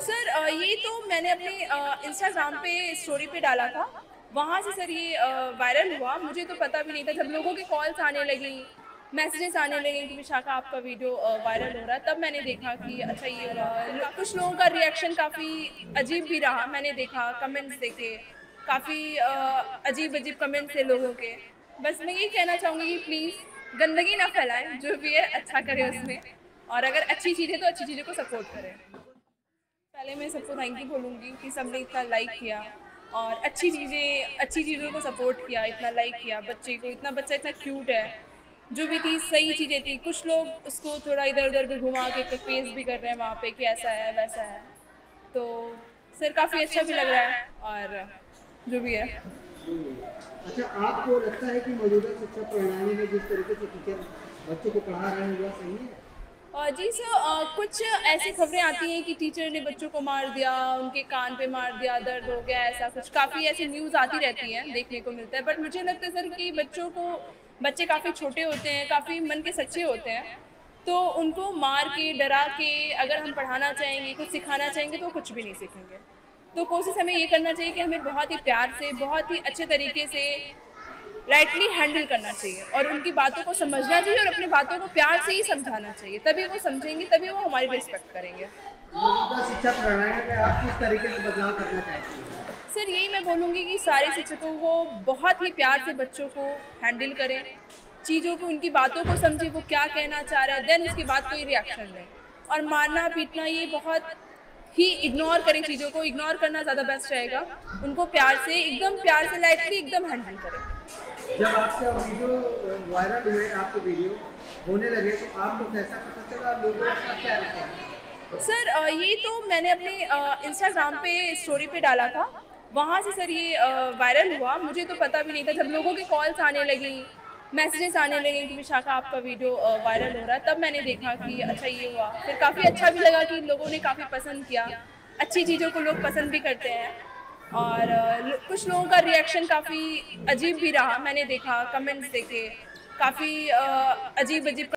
Sir ये तो मैंने अपने इंस्टाग्राम पे स्टोरी पे डाला था। वहाँ से सर ये वायरल हुआ। मुझे तो पता भी नहीं था। जब लोगों के कॉल्स आने लगी मैसेजेस आने लगे कि विशाखा, आपका वीडियो वायरल हो रहा है, तब मैंने देखा कि अच्छा ये हुआ कुछ लोगों का रिएक्शन काफ़ी अजीब भी रहा। मैंने देखा कमेंट्स देखे। काफ़ी अजीब अजीब कमेंट्स थे लोगों के। बस मैं यही कहना चाहूँगी कि प्लीज़ गंदगी ना फैलाएँ, जो भी है अच्छा करें उसमें। और अगर अच्छी चीज़ है तो अच्छी चीज़ों को सपोर्ट करें। पहले मैं सबको थैंक यू बोलूँगी कि सबने इतना लाइक किया। और अच्छी चीज़ें, अच्छी चीज़ों को सपोर्ट किया, इतना लाइक किया, बच्चे को। इतना बच्चा इतना क्यूट है। जो भी थी, सही चीज़ें थी। कुछ लोग उसको थोड़ा इधर उधर भी घुमा के फेस भी कर रहे हैं वहाँ पे कि ऐसा है, वैसा है। तो सर, काफ़ी अच्छा भी लग रहा है। और जो भी है। अच्छा आपको लगता है कि मौजूदा शिक्षा प्रणाली में जिस तरीके से टीचर बच्चों को पढ़ा रहे हैं वह सही है? जी सर कुछ ऐसी खबरें आती हैं कि टीचर ने बच्चों को मार दिया उनके कान पे मार दिया दर्द हो गया ऐसा कुछ। काफ़ी ऐसी न्यूज़ आती रहती हैं देखने को मिलता है। बट मुझे लगता है सर कि बच्चों को बच्चे काफ़ी छोटे होते हैं काफ़ी मन के सच्चे होते हैं। तो उनको मार के डरा के अगर हम पढ़ाना चाहेंगे कुछ सिखाना चाहेंगे तो कुछ भी नहीं सीखेंगे। तो कोशिश हमें ये करना चाहिए कि हमें बहुत ही प्यार से बहुत ही अच्छे तरीके से राइटली हैंडल करना चाहिए और उनकी बातों को समझना चाहिए और अपनी बातों को प्यार से ही समझाना चाहिए। तभी वो समझेंगे तभी वो हमारी रिस्पेक्ट करेंगे। शिक्षा प्रणाली में आप किस तरीके से बदलाव करना चाहते हैं सर यही मैं बोलूँगी कि सारे शिक्षकों को बहुत ही प्यार से बच्चों को हैंडल करें चीज़ों को उनकी बातों को समझें वो क्या कहना चाह रहा है देन उसके बाद कोई रिएक्शन लें। और मारना पीटना ये बहुत ही इग्नोर करें चीज़ों को इग्नोर करना ज़्यादा बेस्ट रहेगा। उनको प्यार से एकदम प्यार से लाइटली एकदम हैंडल करें। जब आपका वीडियो वायरल हुए आपके वीडियो होने लगे तो आपको कैसा पता चला लोगों का क्या सर ये तो मैंने अपने इंस्टाग्राम पे स्टोरी पे डाला था। वहाँ से सर ये वायरल हुआ। मुझे तो पता भी नहीं था। जब लोगों के कॉल्स आने लगी मैसेजेस आने लगे कि विशाखा, आपका वीडियो वायरल हो रहा है। तब मैंने देखा कि अच्छा ये हुआ। फिर काफ़ी अच्छा भी लगा कि लोगों ने काफ़ी पसंद किया। अच्छी चीज़ों को लोग पसंद भी करते हैं। और कुछ लोगों का रिएक्शन काफ़ी अजीब भी रहा। मैंने देखा कमेंट्स देखे। काफ़ी अजीब अजीब